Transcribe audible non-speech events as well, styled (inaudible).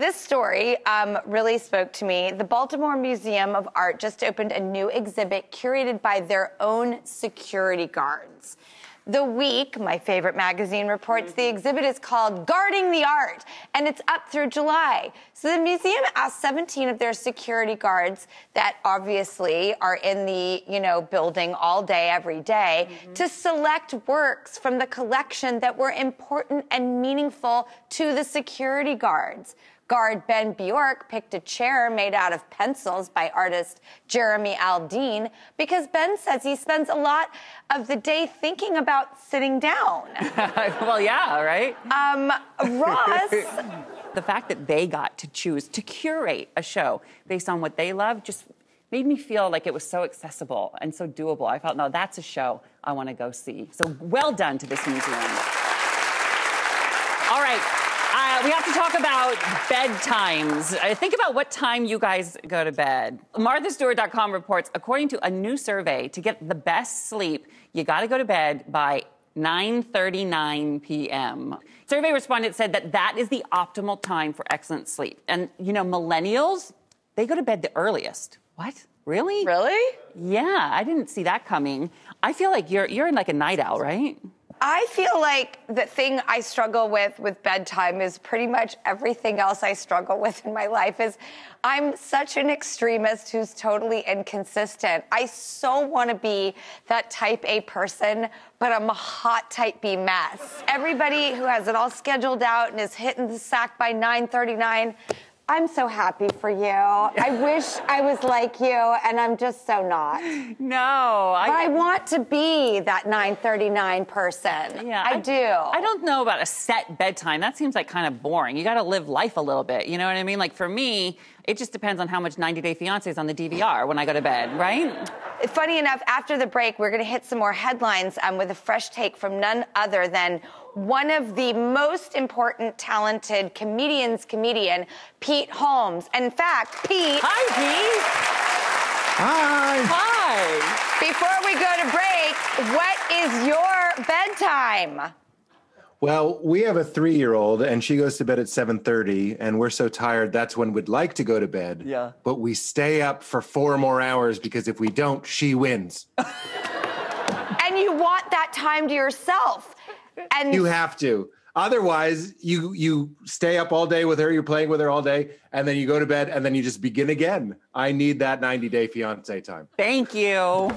This story um, really spoke to me. The Baltimore Museum of Art just opened a new exhibit curated by their own security guards. The Week, my favorite magazine, reports the exhibit is called Guarding the Art, and it's up through July. So the museum asked 17 of their security guards that obviously are in the, you know, building all day, every day, mm-hmm. to select works from the collection that were important and meaningful to the security guards guard Ben Bjork picked a chair made out of pencils by artist Jeremy Aldean because Ben says he spends a lot of the day thinking about sitting down. (laughs) well, yeah, right? Um, Ross. (laughs) the fact that they got to choose to curate a show based on what they love just made me feel like it was so accessible and so doable. I felt, no, that's a show I want to go see. So well done to this museum. All right. Uh, we have to talk about bedtimes. Uh, think about what time you guys go to bed. MarthaStewart.com reports, according to a new survey, to get the best sleep, you got to go to bed by 9:39 p.m. Survey respondents said that that is the optimal time for excellent sleep. And you know, millennials, they go to bed the earliest. What? Really? Really? Yeah, I didn't see that coming. I feel like you're you're in like a night owl, right? I feel like the thing I struggle with with bedtime is pretty much everything else I struggle with in my life is I'm such an extremist who's totally inconsistent. I so want to be that type A person, but I'm a hot type B mess. Everybody who has it all scheduled out and is hitting the sack by 9:39 I'm so happy for you. I (laughs) wish I was like you, and I'm just so not. No, I, but I want to be that 9:39 person. Yeah, I, I, do. I don't know about a set bedtime. That seems like kind of boring. You got to live life a little bit. You know what I mean? Like for me, it just depends on how much 90 Day Fiance is on the DVR when I go to bed, right? Funny enough, after the break, we're going to hit some more headlines um, with a fresh take from none other than one of the most important, talented comedians, comedian, Pete Holmes. In fact, Pete. Hi, Pete. Hi. Hi. Before we go to break, what is your bedtime? Well, we have a three-year-old, and she goes to bed at seven thirty, and we're so tired. That's when we'd like to go to bed. Yeah. But we stay up for four more hours because if we don't, she wins. (laughs) and you want that time to yourself. And you have to. Otherwise, you you stay up all day with her, you're playing with her all day, and then you go to bed and then you just begin again. I need that 90 day fiance time. Thank you.